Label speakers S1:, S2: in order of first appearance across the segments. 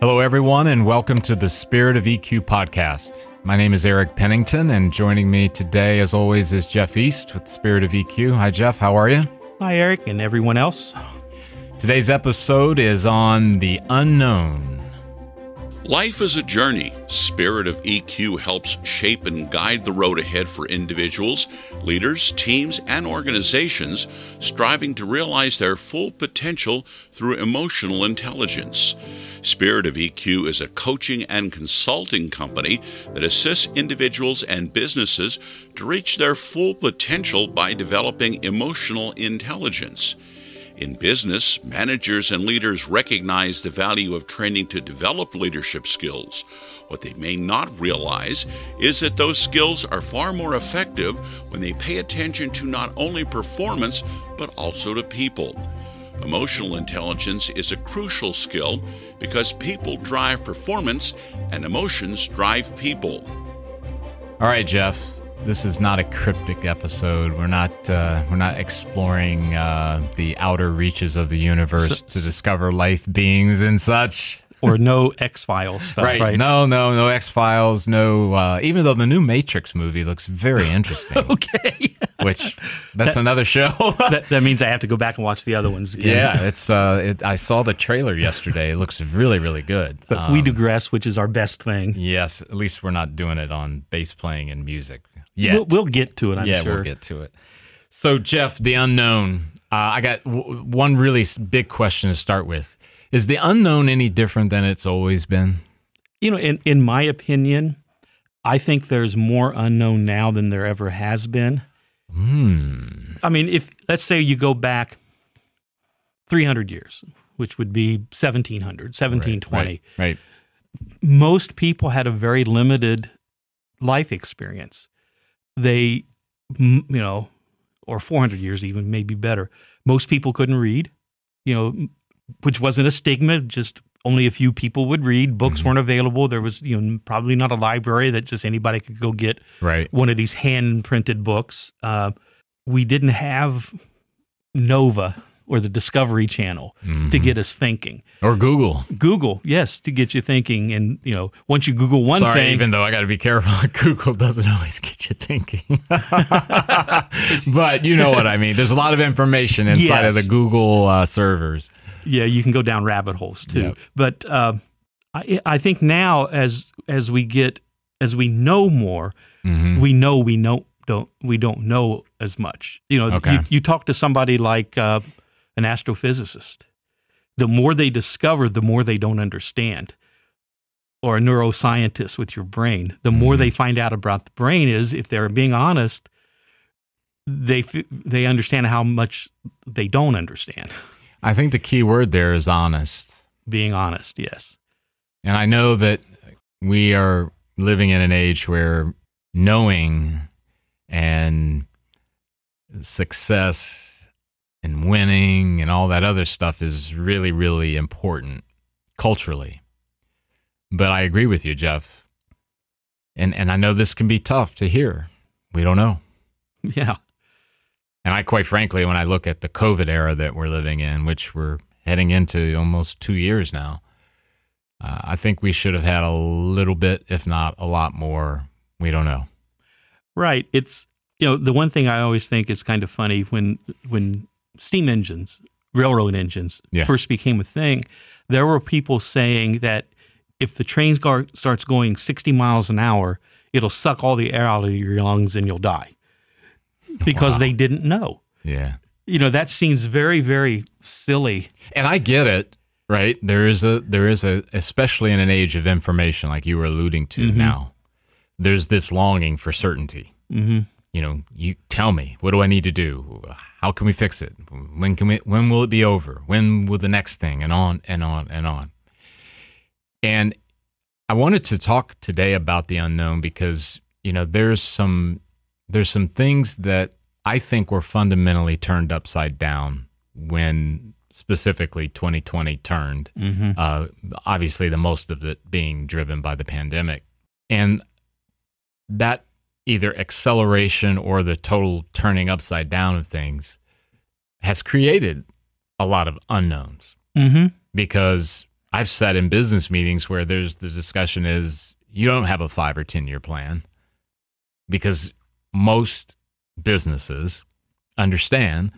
S1: Hello, everyone, and welcome to the Spirit of EQ podcast. My name is Eric Pennington, and joining me today, as always, is Jeff East with Spirit of EQ. Hi, Jeff. How are you?
S2: Hi, Eric, and everyone else.
S1: Today's episode is on the unknown.
S3: Life is a journey. Spirit of EQ helps shape and guide the road ahead for individuals, leaders, teams, and organizations striving to realize their full potential through emotional intelligence. Spirit of EQ is a coaching and consulting company that assists individuals and businesses to reach their full potential by developing emotional intelligence. In business, managers and leaders recognize the value of training to develop leadership skills. What they may not realize is that those skills are far more effective when they pay attention to not only performance, but also to people. Emotional intelligence is a crucial skill because people drive performance and emotions drive people.
S1: All right, Jeff this is not a cryptic episode. We're not uh, we're not exploring uh, the outer reaches of the universe so, to discover life beings and such.
S2: Or no X Files stuff, right. right?
S1: No, no, no X Files. No. Uh, even though the new Matrix movie looks very interesting.
S2: okay.
S1: Which that's that, another show.
S2: that, that, means I have to go back and watch the other ones again.
S1: Yeah, it's. Uh, it, I saw the trailer yesterday. It looks really, really good.
S2: But um, we digress, which is our best thing.
S1: Yes, at least we're not doing it on bass playing and music. Yeah,
S2: we'll, we'll, get to it. I'm
S1: yeah,
S2: sure.
S1: we'll get to it. So, Jeff, the unknown. Uh, I got w- one really big question to start with. Is the unknown any different than it's always been?
S2: You know, in in my opinion, I think there's more unknown now than there ever has been.
S1: Hmm.
S2: I mean, if let's say you go back 300 years, which would be 1700, 1720.
S1: Right, right, right.
S2: Most people had a very limited life experience they, you know, or 400 years even, maybe better. Most people couldn't read, you know, which wasn't a stigma, just only a few people would read. Books mm-hmm. weren't available. There was, you know, probably not a library that just anybody could go get
S1: right.
S2: one of these hand printed books. Uh, we didn't have Nova or the Discovery Channel mm-hmm. to get us thinking.
S1: Or Google.
S2: Google, yes, to get you thinking. And, you know, once you Google one
S1: Sorry,
S2: thing.
S1: even though I got to be careful, Google doesn't always get you thinking. but you know what I mean. There's a lot of information inside yes. of the Google uh, servers.
S2: Yeah, you can go down rabbit holes too. Yep. But uh, I, I think now as as we get as we know more, mm-hmm. we know we know don't we don't know as much. You know, okay. you, you, talk to somebody like uh, an astrophysicist. The more they discover, the more they don't understand. Or a neuroscientist with your brain, the more mm-hmm. they find out about the brain is, if they're being honest, they they understand how much they don't understand.
S1: I think the key word there is honest.
S2: Being honest, yes.
S1: And I know that we are living in an age where knowing and success and winning and all that other stuff is really, really important culturally. But I agree with you, Jeff. And and I know this can be tough to hear. We don't know.
S2: Yeah.
S1: And I quite frankly, when I look at the COVID era that we're living in, which we're heading into almost two years now, uh, I think we should have had a little bit, if not a lot more. We don't know.
S2: Right. It's you know the one thing I always think is kind of funny when when steam engines, railroad engines yeah. first became a thing, there were people saying that if the train starts going 60 miles an hour, it'll suck all the air out of your lungs and you'll die because wow. they didn't know.
S1: Yeah.
S2: You know, that seems very, very silly.
S1: And I get it, right? There is a, there is a, especially in an age of information like you were alluding to mm-hmm. now, there's this longing for certainty.
S2: Mm-hmm
S1: you know, you tell me, what do I need to do? How can we fix it? When can we, when will it be over? When will the next thing and on and on and on. And I wanted to talk today about the unknown because, you know, there's some there's some things that I think were fundamentally turned upside down when specifically 2020 turned.
S2: Mm-hmm.
S1: Uh, obviously, the most of it being driven by the pandemic, and that either acceleration or the total turning upside down of things has created a lot of unknowns
S2: mm-hmm.
S1: because I've sat in business meetings where there's the discussion is you don't have a five or 10 year plan because most businesses understand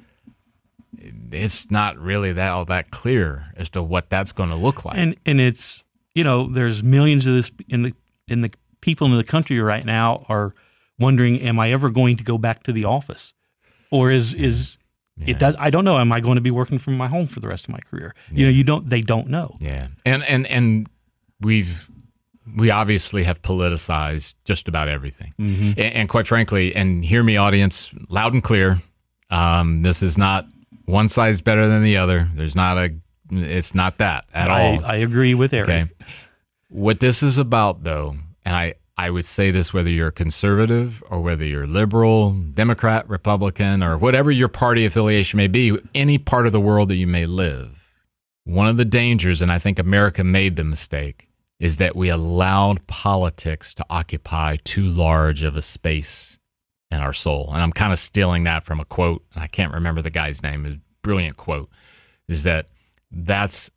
S1: it's not really that all that clear as to what that's going to look like.
S2: And and it's you know there's millions of this in the in the people in the country right now are wondering, am I ever going to go back to the office, or is is yeah. it does? I don't know. Am I going to be working from my home for the rest of my career? Yeah. You know, you don't. They don't know.
S1: Yeah, and and and we've we obviously have politicized just about everything, mm-hmm. and, and, quite frankly, and hear me, audience, loud and clear. Um, this is not one size better than the other. There's not a. It's not that at
S2: I,
S1: all.
S2: I agree with Eric. Okay.
S1: What this is about, though, and I I would say this whether you're conservative or whether you're liberal, Democrat, Republican, or whatever your party affiliation may be, any part of the world that you may live. One of the dangers, and I think America made the mistake, is that we allowed politics to occupy too large of a space in our soul. And I'm kind of stealing that from a quote, and I can't remember the guy's name. A brilliant quote. Is that that's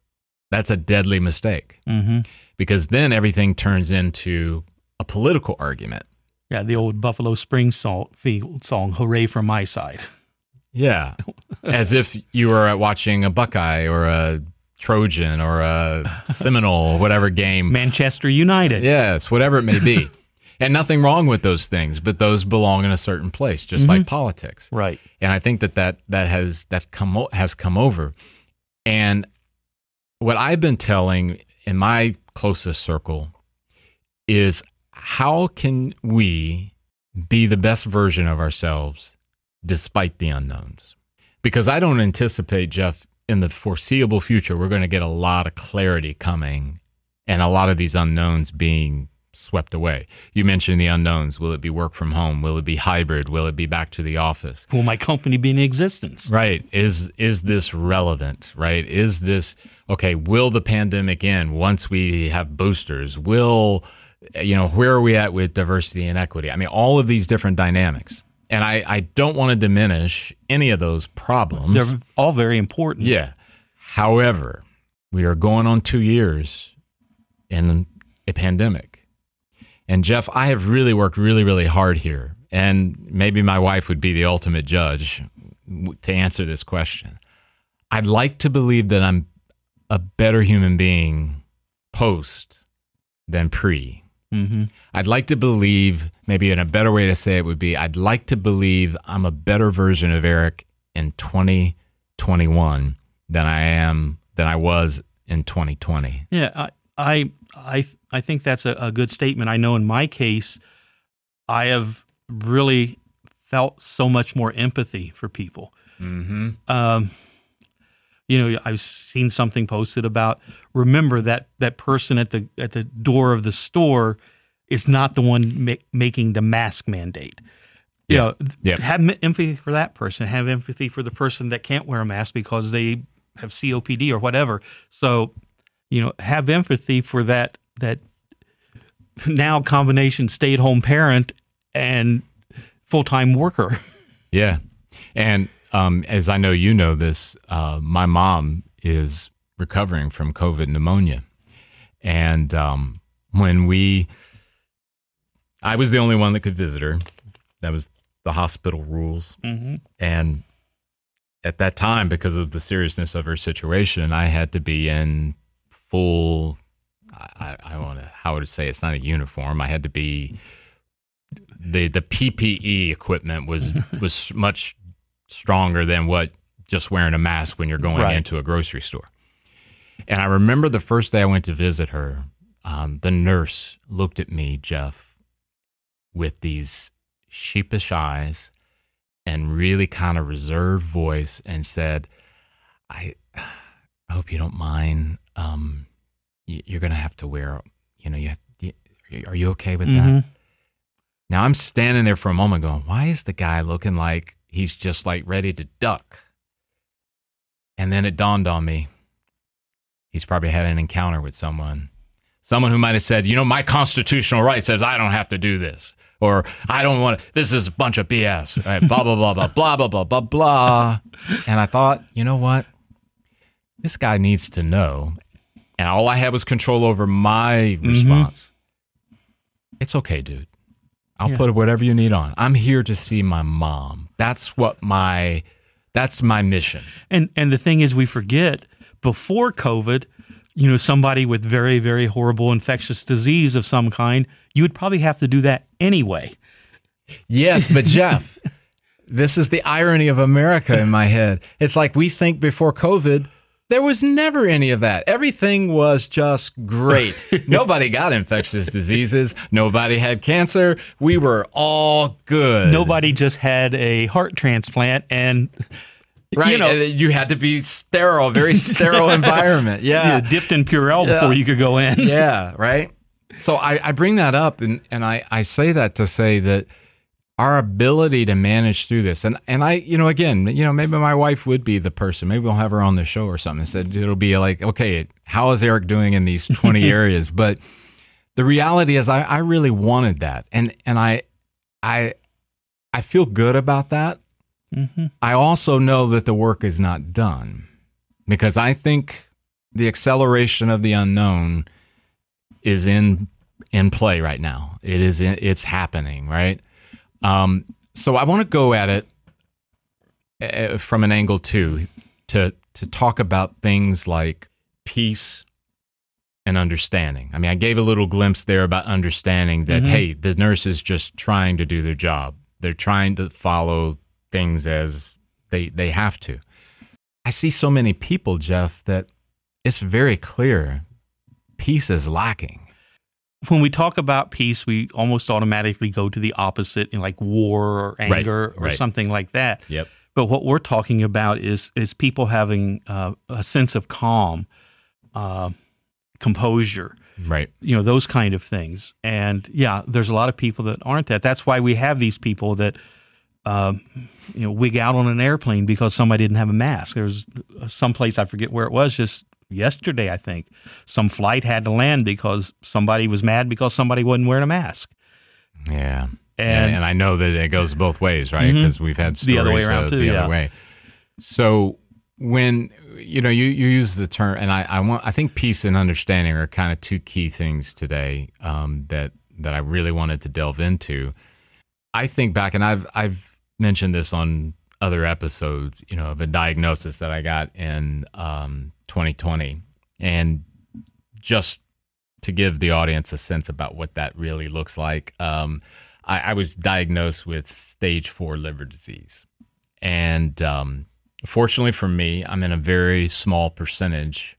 S1: that's a deadly mistake mm-hmm. because then everything turns into a political argument.
S2: Yeah, the old Buffalo Springs song, song "Hooray for My Side."
S1: Yeah, as if you were watching a Buckeye or a Trojan or a Seminole, whatever game.
S2: Manchester United.
S1: Yes, whatever it may be. and nothing wrong with those things, but those belong in a certain place, just mm-hmm. like politics.
S2: Right.
S1: And I think that that, that has that come has come over. And what I've been telling in my closest circle is how can we be the best version of ourselves despite the unknowns? Because I don't anticipate, Jeff, in the foreseeable future, we're going to get a lot of clarity coming and a lot of these unknowns being swept away. You mentioned the unknowns. Will it be work from home? Will it be hybrid? Will it be back to the office?
S2: Will my company be in existence?
S1: Right. Is is this relevant? Right? Is this okay, will the pandemic end once we have boosters? Will you know, where are we at with diversity and equity? I mean, all of these different dynamics. And I, I don't want to diminish any of those problems.
S2: They're all very important.
S1: Yeah. However, we are going on two years in a pandemic. And Jeff, I have really worked really, really hard here. And maybe my wife would be the ultimate judge to answer this question. I'd like to believe that I'm a better human being post than pre. Mm-hmm. I'd like to believe, maybe in a better way to say it would be, I'd like to believe I'm a better version of Eric in 2021 than I am than I was in 2020.
S2: Yeah, I I I, I think that's a, a good statement. I know in my case, I have really felt so much more empathy for people. Mm-hmm. Um, you know, I've seen something posted about remember that that person at the at the door of the store is not the one ma- making the mask mandate. You yeah. know, yeah. have empathy for that person. Have empathy for the person that can't wear a mask because they have COPD or whatever. So, you know, have empathy for that that now combination stay at home parent and full time worker.
S1: Yeah, and um, as I know you know this, uh, my mom is recovering from COVID pneumonia. And um, when we, I was the only one that could visit her. That was the hospital rules. Mm-hmm. And at that time, because of the seriousness of her situation, I had to be in full. I, I want to how would I say it's not a uniform. I had to be the the PPE equipment was was much stronger than what just wearing a mask when you're going right. into a grocery store. And I remember the first day I went to visit her, um, the nurse looked at me, Jeff, with these sheepish eyes and really kind of reserved voice and said, I, I hope you don't mind. Um, you're going to have to wear, you know, you, have, are you okay with mm-hmm. that? Now I'm standing there for a moment going, why is the guy looking like he's just like ready to duck. And then it dawned on me he's probably had an encounter with someone. Someone who might have said, you know, my constitutional right says I don't have to do this. Or I don't want to, this is a bunch of BS. Right? blah, blah, blah, blah, blah, blah, blah, blah, blah. And I thought, you know what? This guy needs to know and all I had was control over my mm-hmm. response. It's okay, dude. I'll
S2: Yeah.
S1: put whatever you need on. I'm here to see my mom. That's what my that's my mission.
S2: And and the thing is, we forget before COVID, you know, somebody with very very horrible infectious disease of some kind, you would probably have to do that anyway.
S1: Yes, but Jeff, this is the irony of America in my head. It's like we think before COVID, there was never any of that. Everything was just great. Nobody got infectious diseases. Nobody had cancer. We were all good.
S2: Nobody just had a heart transplant and
S1: right?
S2: you know,
S1: you had to be sterile, very sterile environment.
S2: you
S1: Yeah.
S2: dipped in Purell
S1: Yeah.
S2: before you could go in.
S1: yeah, right. So I, I bring that up and, and I, I say that to say that our ability to manage through this and, and I you know again you know maybe my wife would be the person maybe we'll have her on the show or something said it'll be like okay how is Eric doing in these 20 areas but the reality is I, I really wanted that and and I I I feel good about that
S2: Mhm.
S1: I also know that the work is not done because I think the acceleration of the unknown is in in play right now. It is in, it's happening, right? Um, so I want to go at it uh, from an angle too to to talk about things like peace and understanding. I mean, I gave a little glimpse there about understanding that
S2: Mhm.
S1: hey, the nurse is just trying to do their job. They're trying to follow things as they they have to. I see so many people, Jeff, that it's very clear peace is lacking.
S2: When we talk about peace, we almost automatically go to the opposite, in like war or
S1: Right,
S2: anger or
S1: right.
S2: something like that.
S1: Yep.
S2: But what we're talking about is is people having uh, a sense of calm, uh, composure,
S1: Right.
S2: you know, those kind of things. And yeah, there's a lot of people that aren't that. That's why we have these people that, um, you know, wig out on an airplane because somebody didn't have a mask. There was some place I forget where it was just yesterday, I think. Some flight had to land because somebody was mad because somebody wasn't wearing a mask.
S1: Yeah.
S2: And-
S1: And, and I know that it goes both ways, right? Because we've had stories
S2: The other way around too,
S1: the
S2: yeah.
S1: other way. So when you know you, you use the term, and I, I want I think peace and understanding are kind of two key things today um, that that I really wanted to delve into. I think back, and I've I've mentioned this on other episodes, you know, of a diagnosis that I got in um, 2020, and just to give the audience a sense about what that really looks like. Um, I, I was diagnosed with stage four liver disease. And um, fortunately for me, I'm in a very small percentage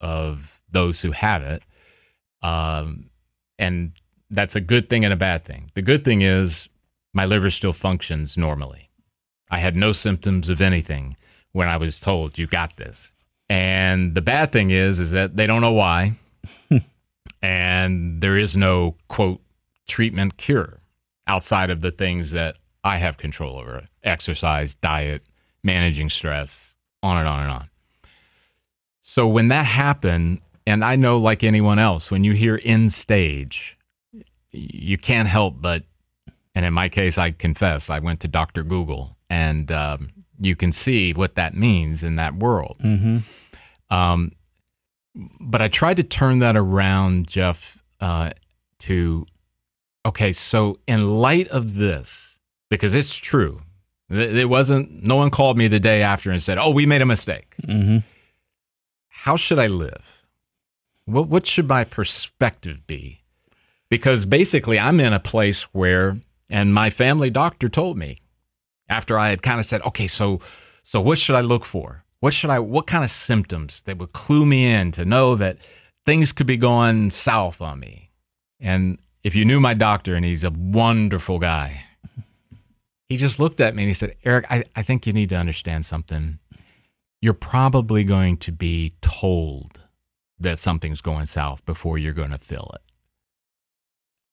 S1: of those who have it. Um, and that's a good thing and a bad thing. The good thing is my liver still functions normally. I had no symptoms of anything when I was told, you got this. And the bad thing is, is that they don't know why. and there is no quote treatment cure outside of the things that I have control over exercise, diet, managing stress, on and on and on. So when that happened, and I know like anyone else, when you hear end stage, you can't help but, and in my case, I confess, I went to Dr. Google and um, you can see what that means in that world.
S2: Mm-hmm.
S1: Um, but I tried to turn that around, Jeff, uh, to okay. So in light of this, because it's true, it wasn't. No one called me the day after and said, "Oh, we made a mistake."
S2: Mm-hmm.
S1: How should I live? What what should my perspective be? Because basically, I'm in a place where, and my family doctor told me after I had kind of said, "Okay, so so what should I look for?" What should I? What kind of symptoms that would clue me in to know that things could be going south on me? And if you knew my doctor, and he's a wonderful guy, he just looked at me and he said, "Eric, I, I think you need to understand something. You're probably going to be told that something's going south before you're going to feel it."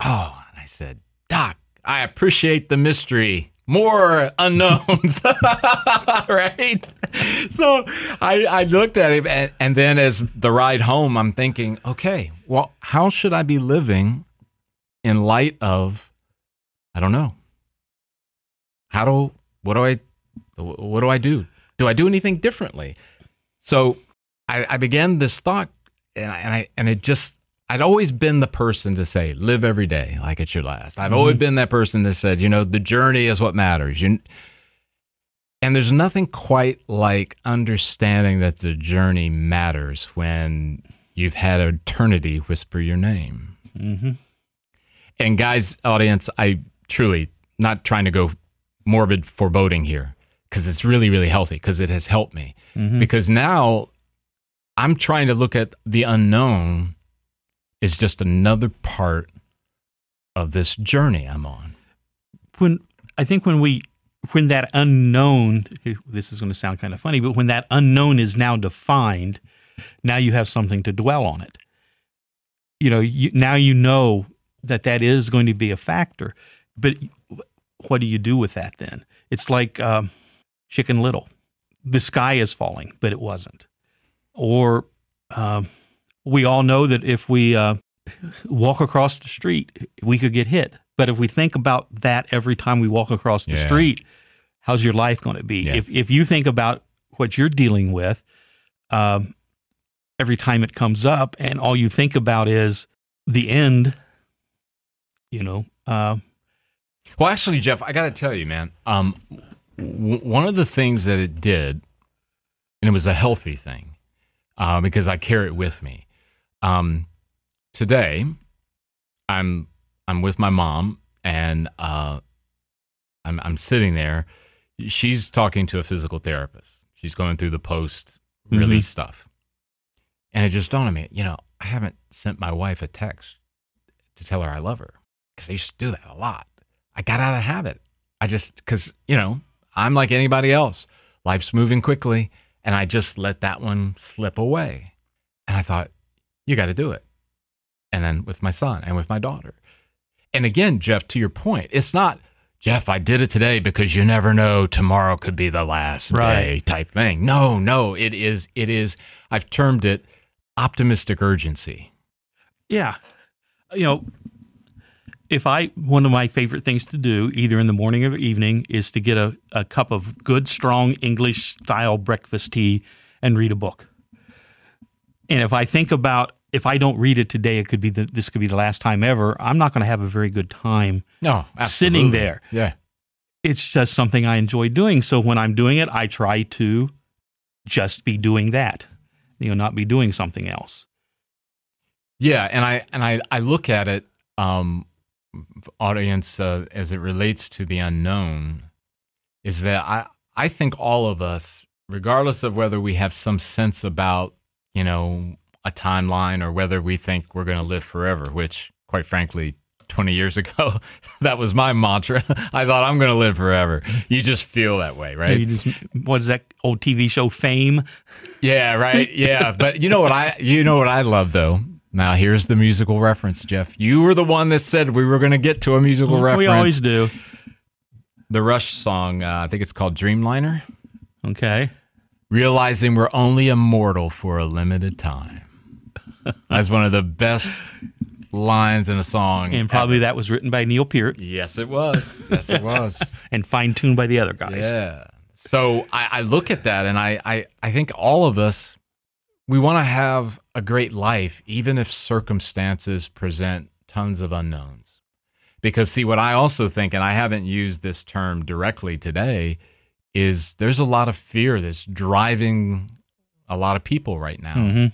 S1: Oh, and I said, "Doc, I appreciate the mystery." more unknowns, right? So I, I looked at him, and, and then as the ride home, I'm thinking, okay, well, how should I be living in light of, I don't know, how do what do I what do I do? Do I do anything differently? So I, I began this thought and I, and I and it just I'd always been the person to say live every day like it's your last. I've mm-hmm. always been that person that said, you know, the journey is what matters. You and there's nothing quite like understanding that the journey matters when you've had eternity whisper your name. Mm-hmm. And guys, audience, I truly not trying to go morbid foreboding here because it's really, really healthy because it has helped me. Mm-hmm. Because now I'm trying to look at the unknown is just another part of this journey I'm on.
S2: When I think when we when that unknown this is going to sound kind of funny, but when that unknown is now defined, now you have something to dwell on it. You know, you, now you know that that is going to be a factor, but what do you do with that then? It's like um, Chicken Little. The sky is falling, but it wasn't. Or um, we all know that if we uh, walk across the street, we could get hit. But if we think about that every time we walk across the yeah. street, how's your life going to be? Yeah. If if you think about what you're dealing with um, every time it comes up, and all you think about is the end, you know. Uh,
S1: well, actually, Jeff, I got to tell you, man. Um, w- one of the things that it did, and it was a healthy thing, uh, because I carry it with me. Um, today, I'm I'm with my mom, and uh, I'm I'm sitting there. She's talking to a physical therapist. She's going through the post release mm-hmm. stuff, and it just dawned on me. You know, I haven't sent my wife a text to tell her I love her because I used to do that a lot. I got out of the habit. I just because you know I'm like anybody else. Life's moving quickly, and I just let that one slip away. And I thought, you got to do it. And then with my son and with my daughter. And again, Jeff, to your point, it's not Jeff, I did it today because you never know tomorrow could be the last right. day type thing. No, no, it is it is I've termed it optimistic urgency.
S2: Yeah. You know, if I one of my favorite things to do, either in the morning or the evening, is to get a, a cup of good, strong English style breakfast tea and read a book. And if I think about if I don't read it today, it could be the, this could be the last time ever. I'm not going to have a very good time.
S1: No,
S2: sitting there.
S1: Yeah,
S2: it's just something I enjoy doing. So when I'm doing it, I try to just be doing that. You know, not be doing something else.
S1: Yeah, and I and I I look at it um, audience uh, as it relates to the unknown is that I I think all of us, regardless of whether we have some sense about you know a timeline or whether we think we're going to live forever, which quite frankly. 20 years ago, that was my mantra. I thought I'm going to live forever. You just feel that way, right?
S2: You just, what is that old TV show Fame?
S1: Yeah, right. Yeah, but you know what I you know what I love though now here's the musical reference, Jeff. You were the one that said we were going to get to a musical reference. We
S2: always do.
S1: The Rush song, uh, I think it's called Dreamliner.
S2: Okay.
S1: Realizing we're only immortal for a limited time. That's one of the best lines in a song.
S2: And probably ever. that was written by Neil Peart.
S1: Yes, it was. Yes, it was.
S2: and fine tuned by the other guys.
S1: Yeah. So I, I look at that and I, I, I think all of us we want to have a great life, even if circumstances present tons of unknowns. Because, see, what I also think, and I haven't used this term directly today, is there's a lot of fear that's driving a lot of people right now. Mm-hmm.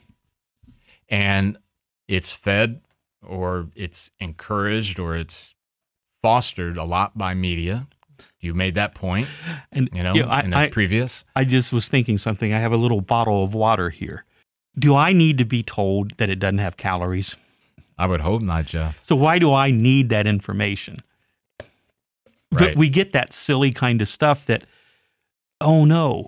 S1: And it's fed or it's encouraged or it's fostered a lot by media. You made that point, and you know, you know I, in the I, previous.
S2: I just was thinking something. I have a little bottle of water here, do I need to be told that it doesn't have calories?
S1: I would hope not, Jeff.
S2: So why do I need that information? Right. But we get that silly kind of stuff that, oh no,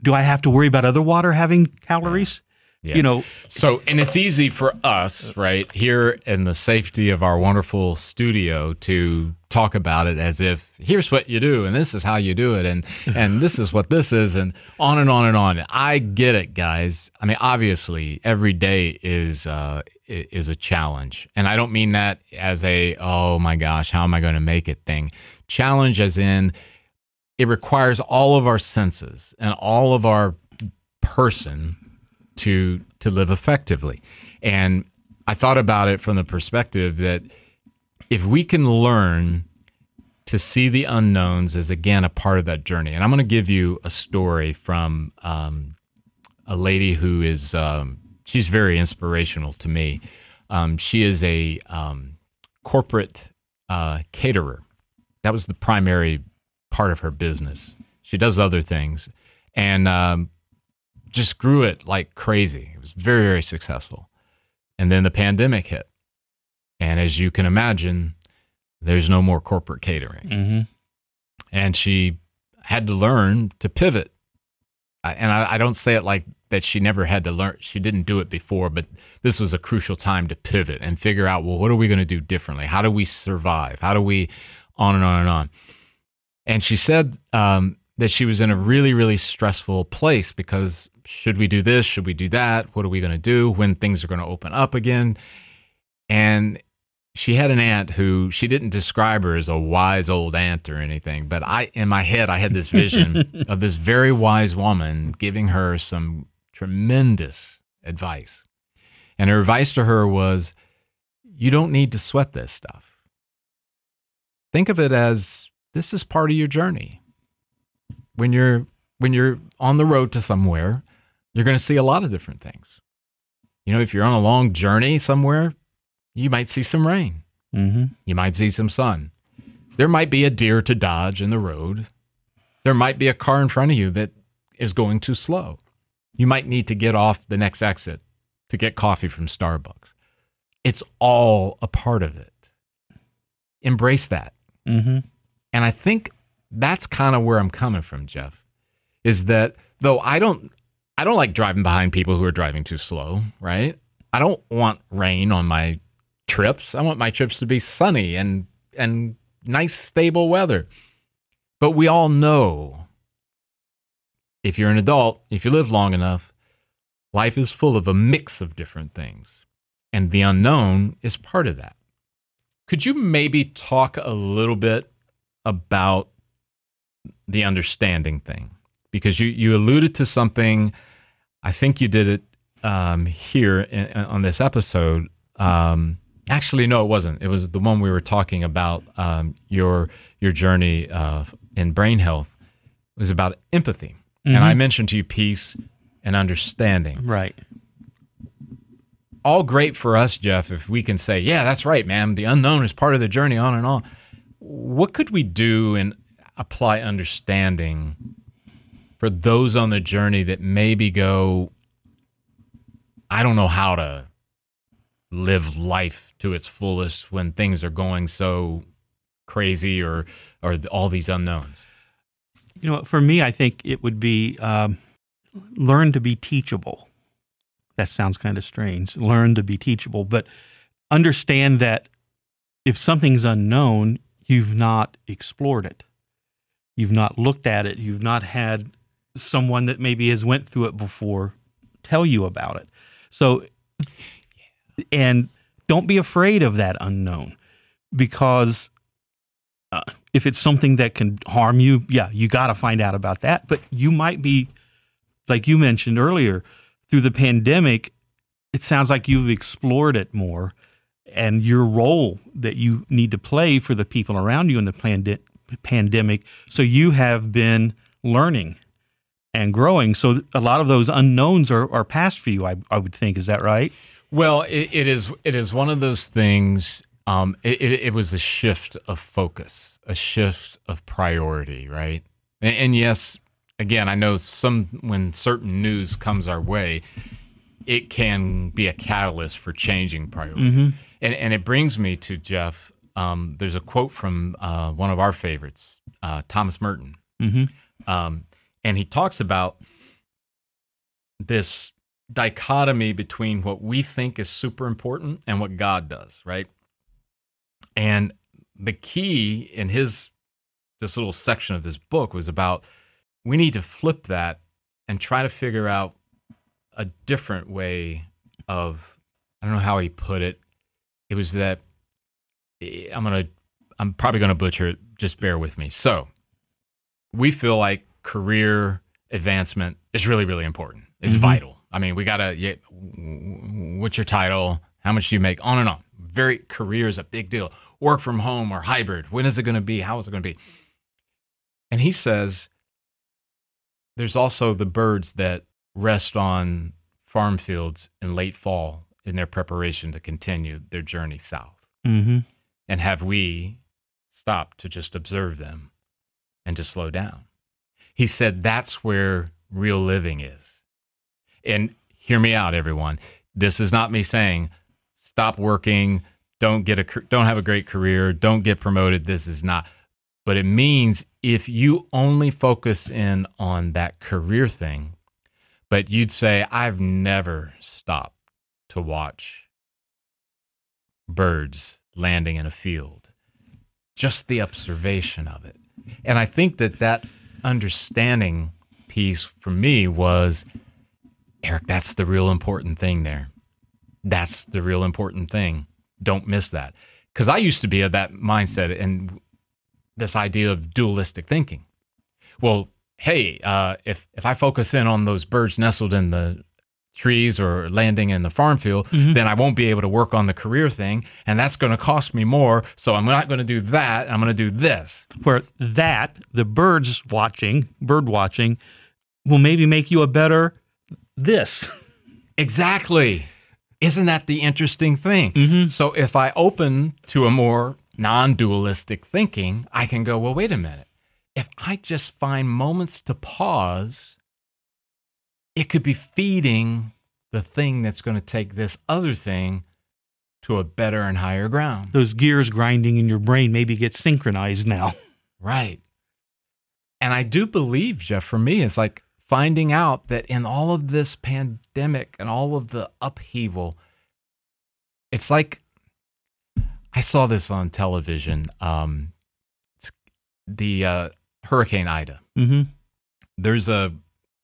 S2: do I have to worry about other water having calories? Yeah. You know,
S1: so and it's easy for us, right, here in the safety of our wonderful studio to talk about it as if here's what you do and this is how you do it and and this is what this is and on and on and on. I get it, guys. I mean, obviously, every day is uh, is a challenge, and I don't mean that as a oh my gosh, how am I going to make it thing. Challenge as in it requires all of our senses and all of our person to to live effectively. And I thought about it from the perspective that if we can learn to see the unknowns as again a part of that journey, and I'm going to give you a story from um, a lady who is um, she's very inspirational to me. Um, she is a um, corporate uh, caterer. That was the primary part of her business. She does other things, and um, just grew it like crazy. It was very very successful. And then the pandemic hit. And as you can imagine, there's no more corporate catering.
S2: Mm-hmm.
S1: And she had to learn to pivot. And I, I, don't say it like that she never had to learn. She didn't do it before, but this was a crucial time to pivot and figure out, well, what are we going to do differently? How do we survive? How do we on and on and on? And she said um, that she was in a really, really stressful place because should we do this? Should we do that? What are we going to do when things are going to open up again? And she had an aunt who she didn't describe her as a wise old aunt or anything, but I in my head I had this vision of this very wise woman giving her some tremendous advice. And her advice to her was you don't need to sweat this stuff. Think of it as this is part of your journey. When you're when you're on the road to somewhere, you're going to see a lot of different things. You know, if you're on a long journey somewhere, you might see some rain.
S2: Mm-hmm.
S1: You might see some sun. There might be a deer to dodge in the road. There might be a car in front of you that is going too slow. You might need to get off the next exit to get coffee from Starbucks. It's all a part of it. Embrace that.
S2: Mm-hmm.
S1: And I think that's kind of where I'm coming from, Jeff, is that though I don't I don't like driving behind people who are driving too slow, right? I don't want rain on my trips. I want my trips to be sunny and and nice stable weather. But we all know if you're an adult, if you live long enough, life is full of a mix of different things. And the unknown is part of that. Could you maybe talk a little bit about the understanding thing? because you you alluded to something. I think you did it um, here in, on this episode. Um, actually, no, it wasn't. It was the one we were talking about um, your your journey uh, in brain health. It was about empathy, mm-hmm. and I mentioned to you peace and understanding.
S2: Right.
S1: All great for us, Jeff, if we can say, "Yeah, that's right, man. The unknown is part of the journey, on and on." What could we do and apply understanding for those on the journey that maybe go, I don't know how to live life to its fullest when things are going so crazy or or all these unknowns?
S2: You know, for me, I think it would be um, learn to be teachable. That sounds kind of strange. Learn to be teachable, but understand that if something's unknown, you've not explored it. You've not looked at it. You've not had someone that maybe has went through it before tell you about it. So and don't be afraid of that unknown because uh, if it's something that can harm you, yeah, you got to find out about that. But you might be, like you mentioned earlier, through the pandemic, it sounds like you've explored it more and your role that you need to play for the people around you in the pand- pandemic. So you have been learning and growing. So a lot of those unknowns are, are past for you, I, I would think. Is that right?
S1: Well, it, it is. It is one of those things. Um, it, it, it, was a shift of focus, a shift of priority, right? And, and, yes, again, I know some when certain news comes our way, it can be a catalyst for changing priority.
S2: Mm-hmm.
S1: And, and it brings me to Jeff. Um, there's a quote from uh, one of our favorites, uh, Thomas Merton.
S2: Mm-hmm.
S1: Um, and he talks about this dichotomy between what we think is super important and what God does, right? And the key in his this little section of his book was about we need to flip that and try to figure out a different way of I don't know how he put it. It was that eh, I'm going to I'm probably going to butcher it, just bear with me. So, we feel like career advancement is really, really important. It's mm-hmm. vital. I mean, we gotta. Yeah, what's your title? How much do you make? On and on. Very career is a big deal. Work from home or hybrid. When is it going to be? How is it going to be? And he says, there's also the birds that rest on farm fields in late fall in their preparation to continue their journey south.
S2: Mm-hmm.
S1: And have we stopped to just observe them and to slow down? He said that's where real living is. And hear me out, everyone. This is not me saying stop working, don't get a don't have a great career, don't get promoted. This is not. But it means if you only focus in on that career thing, but you'd say I've never stopped to watch birds landing in a field. Just the observation of it. And I think that that understanding piece for me was Eric, that's the real important thing there. That's the real important thing. Don't miss that. Because I used to be of that mindset and this idea of dualistic thinking. Well, hey, uh, if if I focus in on those birds nestled in the trees or landing in the farm field, mm-hmm. then I won't be able to work on the career thing, and that's going to cost me more. So I'm not going to do that. I'm going to do this.
S2: Where that the birds watching, bird watching, will maybe make you a better this.
S1: Exactly. Isn't that the interesting thing?
S2: Mm-hmm.
S1: So if I open to a more non dualistic thinking, I can go, well, wait a minute. If I just find moments to pause, it could be feeding the thing that's going to take this other thing to a better and higher ground.
S2: Those gears grinding in your brain maybe get synchronized now.
S1: Right. And I do believe, Jeff, for me, it's like finding out that in all of this pandemic and all of the upheaval, it's like I saw this on television. Um, the uh, Hurricane Ida.
S2: Mm-hmm.
S1: There's a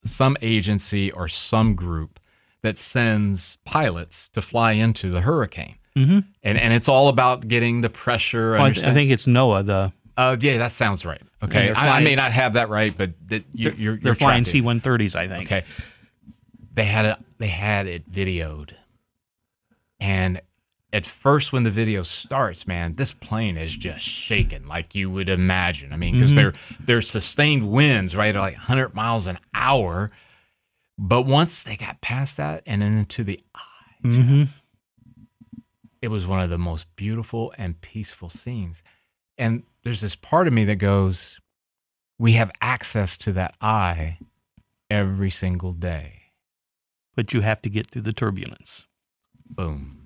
S1: some agency or some group that sends pilots to fly into the hurricane,
S2: mm-hmm.
S1: and and it's all about getting the pressure.
S2: Well, I, th- I think it's NOAA, the
S1: uh, yeah, that sounds right. Okay, I, I, may not have that right, but that you,
S2: are they're, flying C one thirties, I think.
S1: Okay, they had it. They had it videoed, and at first, when the video starts, man, this plane is just shaking like you would imagine. I mean, because mm-hmm. they're they're sustained winds, right, at like 100 miles an hour. But once they got past that and into the eye,
S2: mm-hmm. Jeff,
S1: it was one of the most beautiful and peaceful scenes. And there's this part of me that goes, we have access to that eye every single day.
S2: But you have to get through the turbulence.
S1: Boom.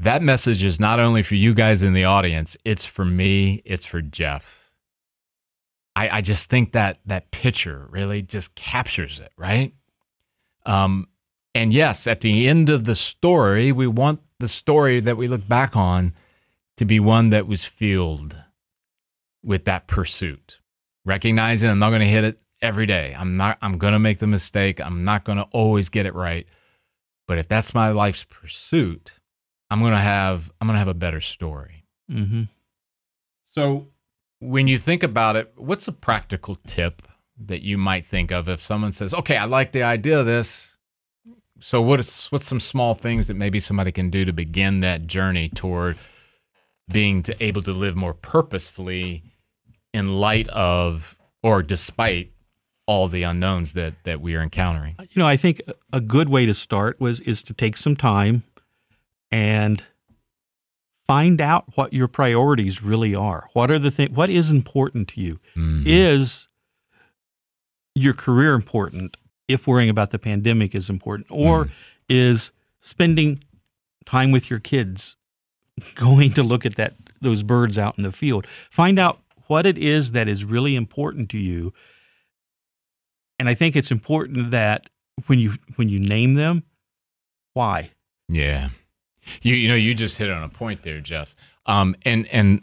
S1: That message is not only for you guys in the audience, it's for me, it's for Jeff. I, I just think that that picture really just captures it, right? Um, and yes, at the end of the story, we want the story that we look back on to be one that was fueled with that pursuit. Recognizing I'm not going to hit it every day. I'm not I'm going to make the mistake. I'm not going to always get it right. But if that's my life's pursuit, I'm going to have I'm going to have a better story.
S2: Mm-hmm.
S1: So when you think about it, what's a practical tip that you might think of if someone says, "Okay, I like the idea of this." So what is what's some small things that maybe somebody can do to begin that journey toward being to able to live more purposefully in light of or despite all the unknowns that that we are encountering.
S2: You know, I think a good way to start was is to take some time and find out what your priorities really are. What are the thing what is important to you?
S1: Mm-hmm.
S2: Is your career important if worrying about the pandemic is important or mm. is spending time with your kids going to look at that those birds out in the field. Find out what it is that is really important to you. And I think it's important that when you when you name them, why?
S1: Yeah. You you know you just hit on a point there, Jeff. Um and and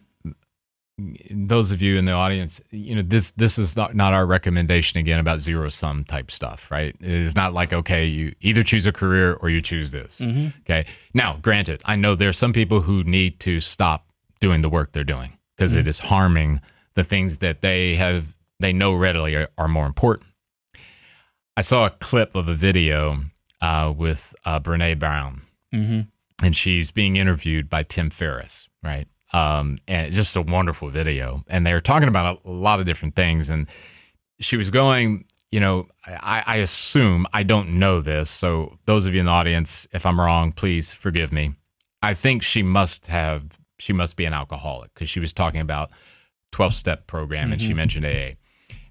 S1: those of you in the audience, you know, this this is not, not our recommendation again about zero sum type stuff, right? It is not like okay, you either choose a career or you choose this.
S2: Mm-hmm.
S1: Okay. Now, granted, I know there are some people who need to stop doing the work they're doing because mm-hmm. is harming the things that they have they know readily are, are more important. I saw a clip of a video uh, with uh, Brene Brown,
S2: Mm-hmm.
S1: And she's being interviewed by Tim Ferriss, right? Um, and it's just a wonderful video, and they're talking about a, a lot of different things, and she was going, you know, I, I assume I don't know this, so those of you in the audience, if I'm wrong, please forgive me. I think she must have, she must be an alcoholic because she was talking about 12 step program, and she mentioned AA.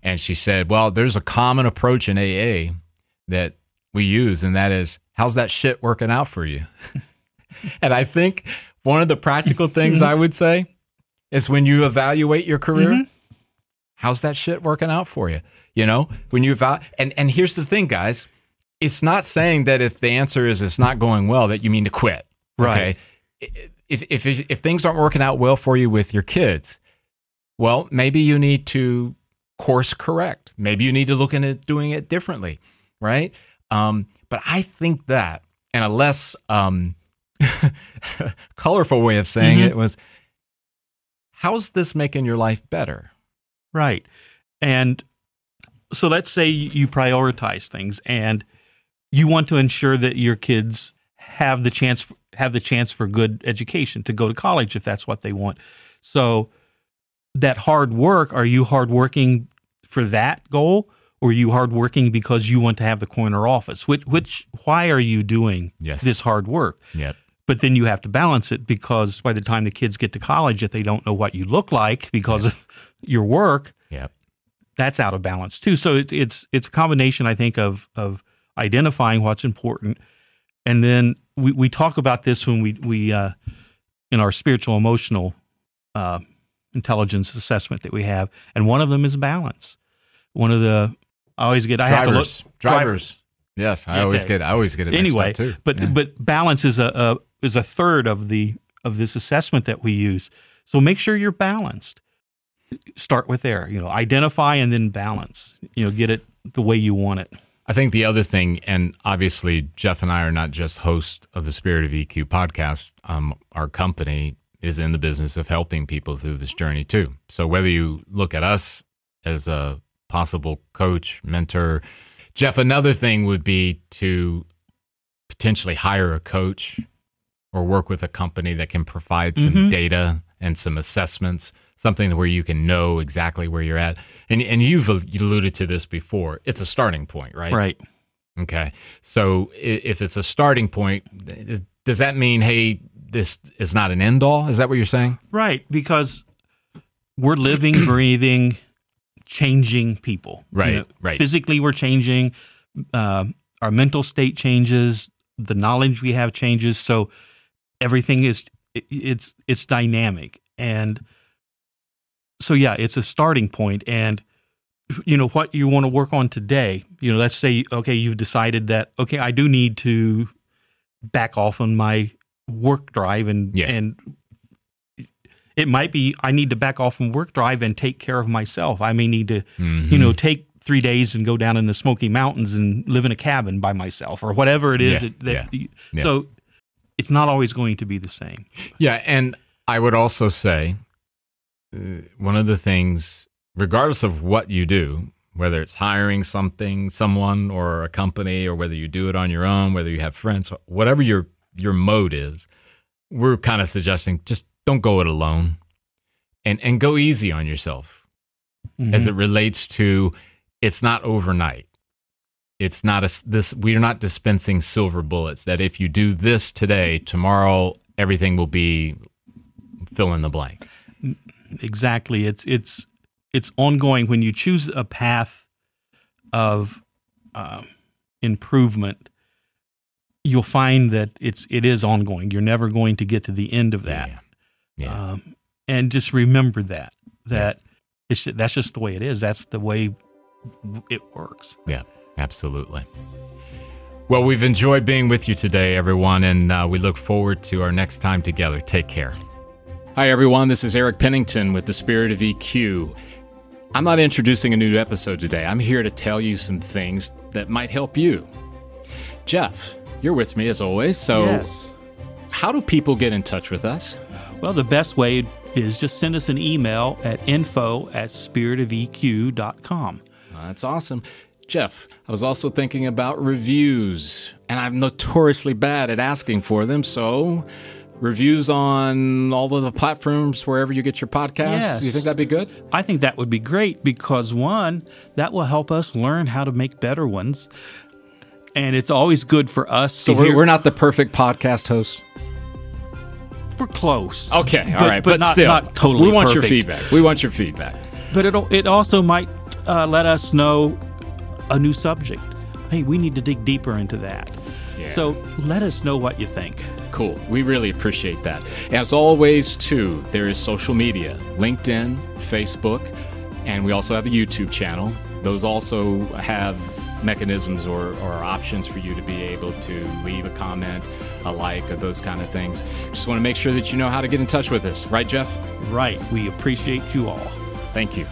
S1: And she said, Well, there's a common approach in AA that we use, and that is, How's that shit working out for you? and I think one of the practical things I would say is when you evaluate your career, how's that shit working out for you? You know, when you eval and and here's the thing, guys, it's not saying that if the answer is it's not going well that you mean to quit.
S2: Right.
S1: Okay? If if if, if things aren't working out well for you with your kids, well, maybe you need to course correct. Maybe you need to look into doing it differently, right? Um, but I think that, and a less um, colorful way of saying
S2: Mhm.
S1: it was, how's this making your life better?
S2: Right. And so let's say you prioritize things and you want to ensure that your kids have the chance have the chance for good education to go to college if that's what they want. So that hard work, are you hard working for that goal or are you hard working because you want to have the corner office? Which which why are you doing
S1: Yes.
S2: this hard work?
S1: Yep.
S2: But then you have to balance it because by the time the kids get to college, if they don't know what you look like because of your work,
S1: Yep.
S2: that's out of balance too. So it's it's it's a combination, I think, of of identifying what's important, and then we, we talk about this when we we uh, in our spiritual emotional uh, intelligence assessment that we have, and one of them is balance. One of the I always get I have to look
S1: Drivers. Drivers. Yes, I always get I always get it
S2: anyway,
S1: too.
S2: but
S1: Yeah.
S2: but balance is a, a is a third of the of this assessment that we use. So make sure you're balanced. Start with there. You know, identify and then balance. You know, get it the way you want it.
S1: I think the other thing, and obviously Jeff and I are not just hosts of the Spirit of EQ podcast. Um, our company is in the business of helping people through this journey too. So whether you look at us as a possible coach, mentor, Jeff, another thing would be to potentially hire a coach or work with a company that can provide some
S2: Mhm.
S1: data and some assessments, something where you can know exactly where you're at. And and you've alluded to this before. It's a starting point, right?
S2: Right.
S1: Okay. So if it's a starting point, does that mean, hey, this is not an end all? Is that what you're saying?
S2: Right. Because we're living, breathing, changing people. You
S1: Right, right.
S2: Physically, we're changing. Um our mental state changes. The knowledge we have changes. So everything is it- it's it's dynamic and so yeah it's a starting point and you know what you want to work on today you know let's say okay you've decided that okay i do need to back off on my work drive and
S1: Yeah.
S2: and it might be i need to back off on work drive and take care of myself i may need to
S1: Mm-hmm.
S2: you know take three days and go down in the smoky mountains and live in a cabin by myself or whatever it is
S1: Yeah,
S2: that, that
S1: yeah.
S2: so it's not always going to be the same.
S1: Yeah, and I would also say uh, one of the things, regardless of what you do, whether it's hiring something, someone, or a company, or whether you do it on your own, whether you have friends, whatever your your mode is, we're kind of suggesting just don't go it alone, and and go easy on yourself as it relates to it's not overnight. It's not a this we're not dispensing silver bullets that if you do this today, tomorrow everything will be fill in the blank.
S2: exactly. It's it's it's ongoing. When you choose a path of uh, improvement you'll find that it's it is ongoing. You're never going to get to the end of that.
S1: Yeah. Yeah.
S2: um, and just remember that that it's that's just the way it is. That's the way it works.
S1: Yeah, absolutely. Well, we've enjoyed being with you today, everyone, and uh, we look forward to our next time together. Take care. Hi, everyone. This is Eric Pennington with the Spirit of EQ. I'm not introducing a new episode today. I'm here to tell you some things that might help you. Jeff, you're with me as always. So, how do people get in touch with us?
S2: Well, the best way is just send us an email at info at spiritofeq.com.
S1: That's awesome. Jeff, I was also thinking about reviews. and I'm notoriously bad at asking for them. So, reviews on all of the platforms wherever you get your podcasts.
S2: Yes.
S1: You think that'd be good?
S2: I think that would be great because one, that will help us learn how to make better ones. And it's always good for us.
S1: So
S2: to
S1: we're, we're not the perfect podcast host.
S2: we're close.
S1: Okay, all
S2: But-
S1: right,
S2: but
S1: but,
S2: not-
S1: still,
S2: not totally
S1: we want your feedback. We want your feedback.
S2: But it it also might uh, let us know a new subject. Hey, we need to dig deeper into that.
S1: Yeah.
S2: So let us know what you think.
S1: Cool. We really appreciate that. As always, too, there is social media LinkedIn, Facebook, and we also have a YouTube channel. Those also have mechanisms or, or options for you to be able to leave a comment, a like, or those kind of things. Just want to make sure that you know how to get in touch with us. Right, Jeff?
S2: Right. We appreciate you all.
S1: Thank you.